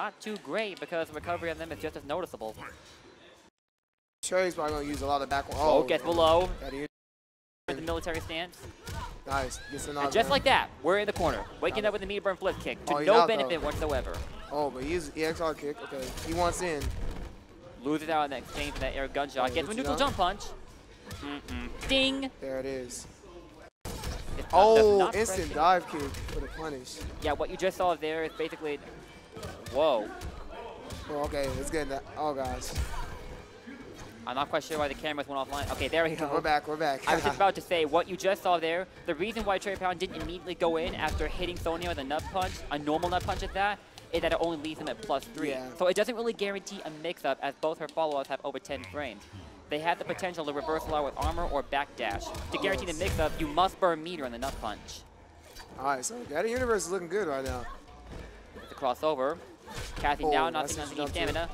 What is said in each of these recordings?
not too great because recovery on them is just as noticeable. Cherry's probably gonna use a lot of back. Oh, gets below. That is The military stance. nice. Gets a And just like that, we're in the corner. Waking up with the meter burn flip kick to Oh, no benefit though. whatsoever. Oh, but he uses EXR kick. Okay, he wants in. Loses out in the exchange that air gunshot. Oh, Gets a neutral jump punch. Mm-mm. Ding. There it is. Not- Oh, instant dive kick for the punish. Yeah, what you just saw there is basically. Whoa. Oh, okay, let's get that. Oh gosh, I'm not quite sure why the cameras went offline. Okay, there we go. we're back. We're back. I was just about to say, what you just saw there, the reason why Trepound didn't immediately go in after hitting Sonya with a nut punch, a normal nut punch at that, is that it only leaves him at plus three. Yeah. So it doesn't really guarantee a mix-up as both her follow-ups have over 10 frames. They have the potential to reverse a lot with armor or backdash. To guarantee the mix-up, you must burn meter on the nut punch. All right, so Daddy Universe is looking good right now. The crossover. Cassie Oh, now that's knocking on his the jump too. stamina.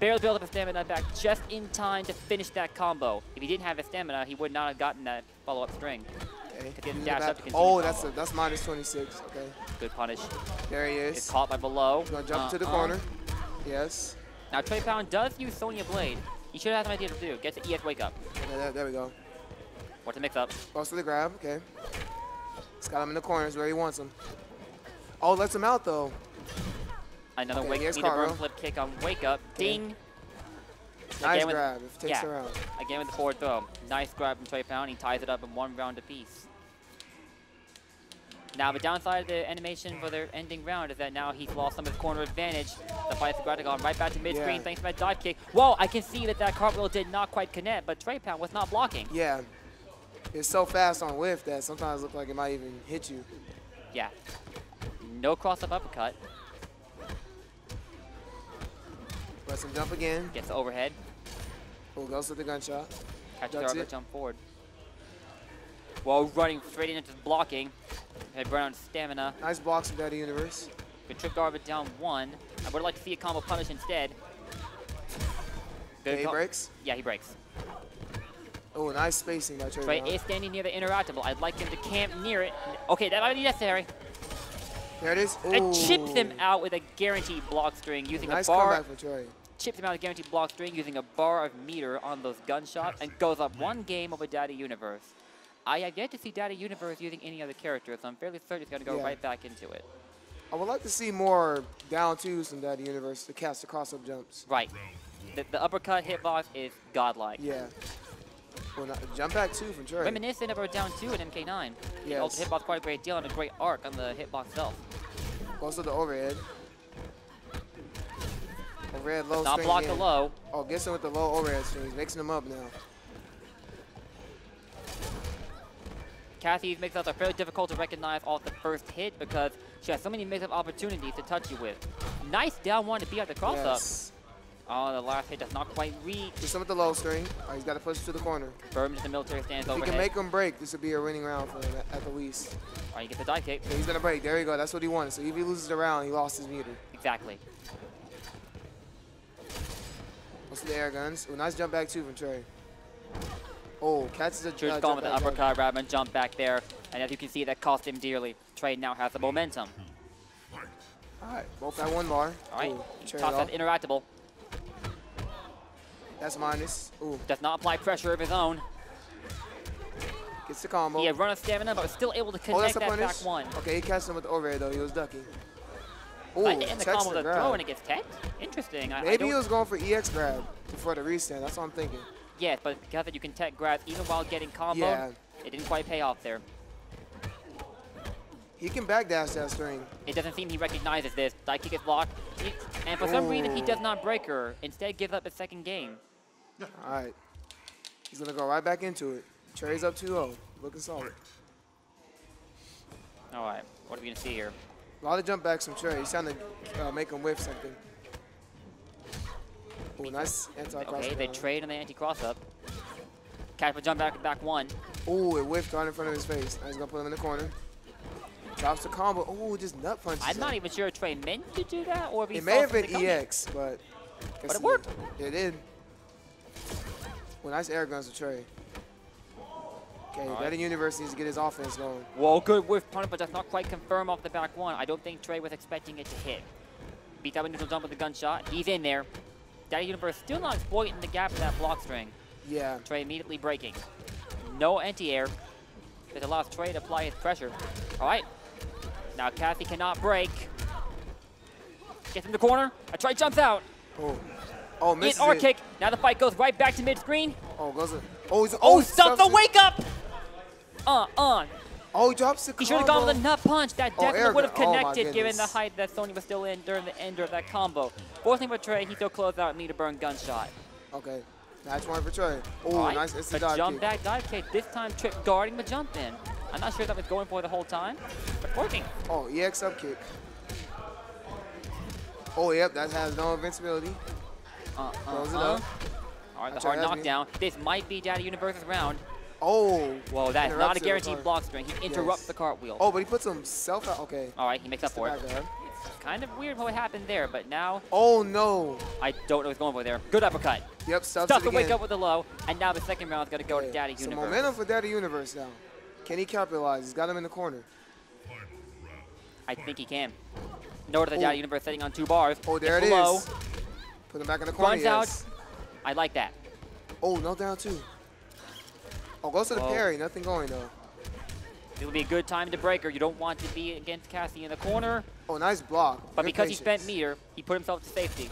Barely build up his stamina back just in time to finish that combo. If he didn't have his stamina, he would not have gotten that follow-up string. Okay. To get the dash up to oh, continue Oh, that's a, that's minus 26. Okay, Good punish. there he Is is. caught by below. He's gonna jump to the Uh-uh. corner. Yes. Now Trepound does use Sonya Blade. He should have an idea to do. Get the ES wake up. Yeah, there, there we go. Or to mix up. Goes to the grab. Okay. It's got him in the corners where he wants him. Oh, lets him out though. Another Okay, wake burn flip kick on wake up. Ding. Nice Again with- grab. If it takes yeah. round. Again with the forward throw. Nice grab from Trepound. He ties it up in one round apiece. Now the downside of the animation for their ending round is that now he's lost some of his corner advantage. The fight's gone right back to mid-screen Yeah. thanks to that dive kick. Whoa, I can see that that cartwheel did not quite connect, but Trepound was not blocking. Yeah. It's so fast on whiff that sometimes it looks like it might even hit you. Yeah. No cross-up uppercut. Press jump again. Gets the overhead. Oh, goes to the gunshot. Catch the That's jump forward. While running straight into the blocking. Had burn on stamina. Nice blocks from Daddy Universe. Good trick Garvin down one. I would like to see a combo punish instead. Good Okay, he breaks. Yeah, he breaks. Oh, nice spacing by Trey. Trepound. is standing near the interactable. I'd like him to camp near it. Okay, that might be necessary. There it is. Ooh. And chips him out with a guaranteed block string using Nice a bar. Nice comeback for Trey. Chips him out of guaranteed block string using a bar of meter on those gunshots and goes up one game over Daddy Universe. I have yet to see Daddy Universe using any other character, so I'm fairly certain he's going to go Yeah. right back into it. I would like to see more down twos from Daddy Universe to cast the cross-up jumps. Right. The, the uppercut hitbox is godlike. Yeah. Well, not, jump back two from Trey. Reminiscent of our down two in MK9. Yeah. Ultimate hitbox quite a great deal and a great arc on the hitbox itself. To the overhead. Overhead low Not block the low. Oh, gets him with the low overhead string. He's mixing them up now. Cassie's mix-ups are fairly difficult to recognize off the first hit because she has so many mix-up opportunities to touch you with. Nice down one to beat out the cross-up. Yes. Oh, the last hit does not quite reach. Gets him with the low string. Right, oh, he's got to push to the corner. Burns the military stance If he can make him break, this would be a winning round for him at, at the least. All right, you get the dive kick. Yeah, he's gonna break. There you go. That's what he wanted. So if he loses the round, he lost his meter. Exactly. What's the air guns? Oh, nice jump back too from Trey. Oh, catches a Drew's uh, gone jump with the uppercut, rather than jump back there. And as you can see, that cost him dearly. Trey now has the momentum. All right, both at one bar. All right, Ooh, Trey toss that interactable. That's minus. Ooh, Does not apply pressure of his own. gets the combo. He had run of stamina, but was still able to oh, that's connect a that punish. back one. Okay, he catches him with the overhead though. He was ducking. Ooh, Right in the combo the grab. throw and it gets teched? Interesting. I, I Maybe don't- he was going for EX grab before the restand. That's what I'm thinking. Yes, but because that you can tech grab even while getting combo, Yeah. it didn't quite pay off there. He can backdash that string. It doesn't seem he recognizes this. Dive kick is blocked. He- and for some reason, he does not break her. Instead, gives up his second game. All right. He's going to go right back into it. Trey's up 2-0. Looking solid. All right, what are we going to see here? A lot of jump backs from Trey. He's trying to uh, make him whiff something. Ooh, nice anti-cross. Okay, they down. trade on the anti-cross up. Catch for jump back, back one. Ooh, it whiffed right in front of his face. Now he's going to put him in the corner. Drops the combo. Ooh, just nut punches. I'm him. not even sure if Trey meant to do that or if he It may have been. EX, but. But it worked. It did. Well, nice air guns to Trey. Okay, right. Daddy Universe needs to get his offense going. Well, good with punish, but does not quite confirm off the back one. I don't think Trey was expecting it to hit. beats out a neutral jump with a gunshot. He's in there. Daddy Universe still not exploiting the gap in that block string. Yeah. Trey immediately breaking. No anti-air. This allows Trey to apply his pressure. All right. Now Cassie cannot break. Gets in the corner. A Trey jumps out. Oh. Oh, misses R it. kick. Now the fight goes right back to mid-screen. Oh, goes it. Oh, he's, Oh, oh, stop the wake up! Uh, on. Oh, he drops the He should have gone with a nut punch. That Oh, definitely air would have gun. Oh, connected given the height that Sonya was still in during the end of that combo. Fortunately for Trey, he still closed out meter burn gunshot. Okay. Match one for Trey. Oh, right, nice a instant dive jump kick. back dive kick. This time Trip guarding the jump in. I'm not sure if that was going for the whole time, but working. Oh, EX up kick. Oh, yep, that has no invincibility. Uh, uh, Close it uh. up. All right, the hard me. knockdown. This might be Daddy Universe's round. Oh. Whoa, that is not a guaranteed block string. He interrupts Yes. the cartwheel. Oh, but he puts himself out. Okay. All right, he makes up for it. There. Kind of weird what happened there, but now Oh, no. I don't know what's going for there. Good uppercut. Yep, stuffs Stuff it to wake up with the low, and now the second round is going to go to Daddy Some Universe. momentum for Daddy Universe now. Can he capitalize? He's got him in the corner. I think he can. Note that Oh. Daddy Universe sitting on two bars. Oh, there it Gets is. Put him back in the corner. Runs out. I like that. Oh, no down two. Oh, goes to the Whoa. parry. Nothing going though. It would be a good time to break her. You don't want to be against Cassie in the corner, Oh, nice block. but Good because he spent meter, he put himself to safety.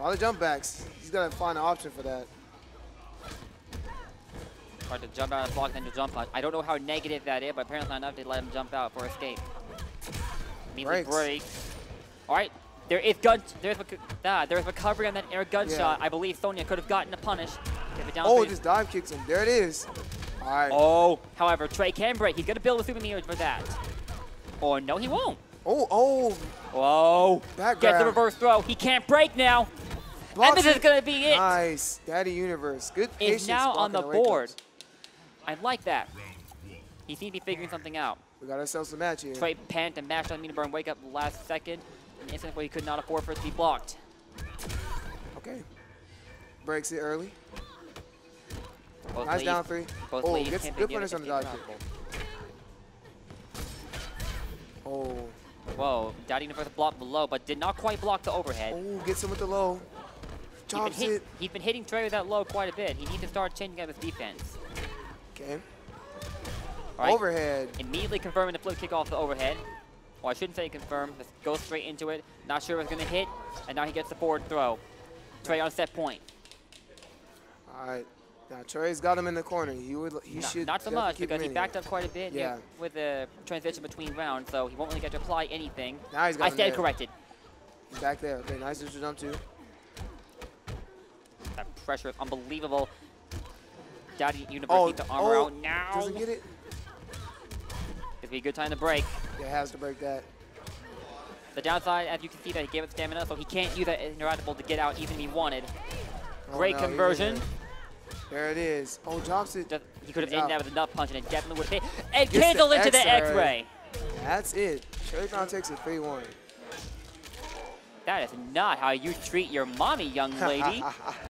All the jump backs. He's got to find an option for that. Tried to jump out and block, then to jump punch. I don't know how negative that is, but apparently not enough to let him jump out for escape. Immediately Breaks. breaks. All right, there is gun. There's rec- ah, there's recovery on that air gunshot. Yeah. I believe Sonya could have gotten a punish. If it down Oh, three- just dive kicks him. There it is. All right. Oh, however, Trey can break. He's gonna build a super meter for that. Or no, he won't. Oh, oh. Whoa. Back Gets the reverse throw. He can't break now. Blocks and this is gonna be it. Nice. Daddy Universe. Good patience. Is now on the blocking board. ups. I like that. He seems to be figuring something out. We got ourselves a match here. Trey panicked and mashed on meter burn. Wake up last second. An instant where he could not afford for it to be blocked. Okay. Breaks it early. Both Nice down three. Both Oh, gets good punish on the dive kick. Oh. oh. Whoa, Daddy Universe blocked below, but did not quite block the overhead. Oh, gets him with the low. He's been, hit, it. he's been hitting Trey with that low quite a bit. He needs to start changing up his defense. Okay. Right, Overhead. Immediately confirming the flip kick off the overhead. Well, I shouldn't say confirm. Just go straight into it. Not sure if it's going to hit, and now he gets the forward throw. Trey on set point. All right. Now Trey's got him in the corner. He would. He No, should. not so much because he backed up quite a bit Yeah. with the transition between rounds, so he won't really get to apply anything. Now he's got I stand corrected. He's back there. Okay, nice neutral jump too. That pressure is unbelievable. Daddy Universe Oh, needs to armor oh, out now. Doesn't get it. It'd be a good time to break. It has to break that. The downside, as you can see, that he gave it stamina, so he can't use that interactable to get out even if he wanted. Oh, Great no, conversion. There. It is. Oh, it. He could have ended that with a nut punch, and it definitely would have hit. And cancel into the X-ray. That's it. Trepound takes a 3-1. That is not how you treat your mommy, young lady.